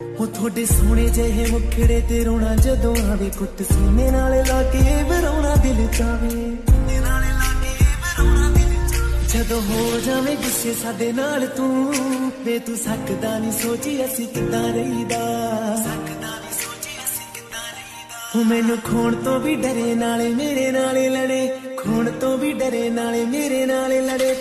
ਉਹ ਤੁਹਾਡੇ ਸੋਹਣੇ ਜਿਹੇ ਮੁਖੜੇ ਤੇ ਰੋਣਾ ਜਦੋਂ ਆਵੇ, ਕੁੱਟ ਸੀਨੇ ਨਾਲ ਲਾ ਕੇ ਵਰਾਉਣਾ ਦਿਲ ਚਾਵੇ। ਜਦੋਂ ਹੋ ਜਾਵੇਂ ਗੁੱਸੇ ਸਾਡੇ ਨਾਲ ਤੂੰ, ਵੇ ਤੂੰ ਸਕਦਾ ਨਹੀਂ ਸੋਚੀ ਅਸੀਂ ਕਿੱਦਾਂ ਰਹੀਦਾ। ਸਕਦਾ ਨਹੀਂ ਸੋਚੀ ਅਸੀਂ ਕਿੱਦਾਂ ਉਹ ਮੈਨੂੰ ਖੋਣ ਤੋਂ ਵੀ ਡਰੇ ਨਾਲੇ ਮੇਰੇ ਨਾਲੇ ਲੜੇ, ਖੋਣ ਤੋਂ ਵੀ ਡਰੇ ਨਾਲੇ ਮੇਰੇ ਨਾਲੇ ਲੜੇ।